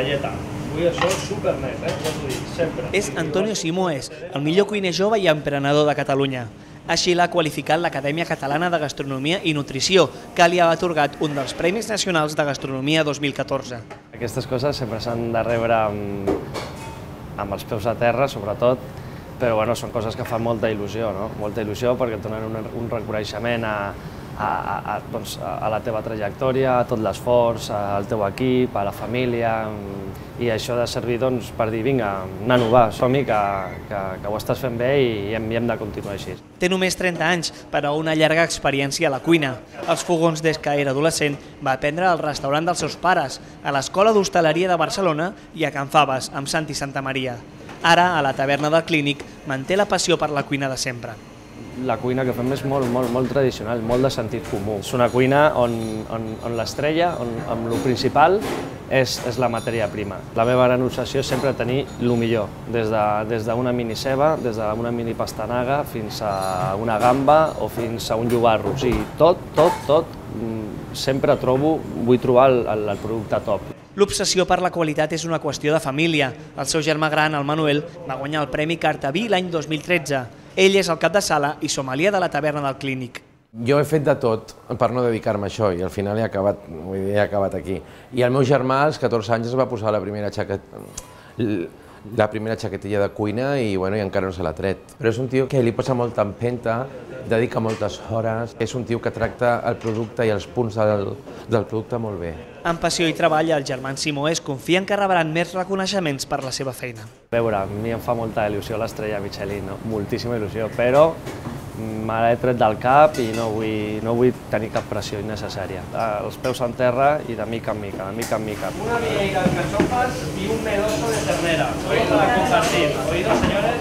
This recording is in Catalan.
Talleta. Vull això supernet, eh? Ja t'ho dic, sempre. És Antonio Simoes, el millor cuiner jove i emprenedor de Catalunya. Així l'ha qualificat l'Acadèmia Catalana de Gastronomia i Nutrició, que li ha atorgat un dels Premis Nacionals de Gastronomia 2014. Aquestes coses sempre s'han de rebre amb, amb els peus a terra, sobretot, però bueno, són coses que fan molta il·lusió, no? molta il·lusió perquè et donen un, un reconeixement a, a, a, doncs, a la teva trajectòria, a tot l'esforç, al teu equip, a la família, i això de servir doncs, per dir, vinga, nano, va, som-hi, que, que, que ho estàs fent bé i hem, i hem de continuar així. Té només 30 anys, però una llarga experiència a la cuina. Els fogons des que era adolescent va aprendre al restaurant dels seus pares, a l'Escola d'Hostaleria de Barcelona i a Can Faves, amb Santi Santa Maria. Ara, a la taverna del Clínic, manté la passió per la cuina de sempre. La cuina que fem és molt, molt, molt tradicional, molt de sentit comú. És una cuina on, on, on l'estrella, on, on el principal és, és la matèria prima. La meva gran obsessió és sempre tenir el millor, des d'una de, des mini ceba, des d'una mini pastanaga, fins a una gamba o fins a un llobarro. O sigui, tot, tot, tot, mm, sempre trobo, vull trobar el, el, el producte top. L'obsessió per la qualitat és una qüestió de família. El seu germà gran, el Manuel, va guanyar el Premi Cartaví l'any 2013. Ell és el cap de sala i sommelier de la taverna del Clínic. Jo he fet de tot per no dedicar-me a això i al final he acabat, vull dir, he acabat aquí. I el meu germà als 14 anys es va posar la primera xaqueta la primera xaquetilla de cuina i, bueno, i encara no se l'ha tret. Però és un tio que li posa molta empenta, dedica moltes hores, és un tio que tracta el producte i els punts del, del producte molt bé. Amb passió i treball, els germans Simoes confien que rebran més reconeixements per la seva feina. A veure, a mi em fa molta il·lusió l'estrella Michelin, no? moltíssima il·lusió, però me l'he tret del cap i no vull, no vull tenir cap pressió innecessària. Els peus en terra i de mica en mica, de mica en mica. Una mica de carxofes i un medoso de oído señores.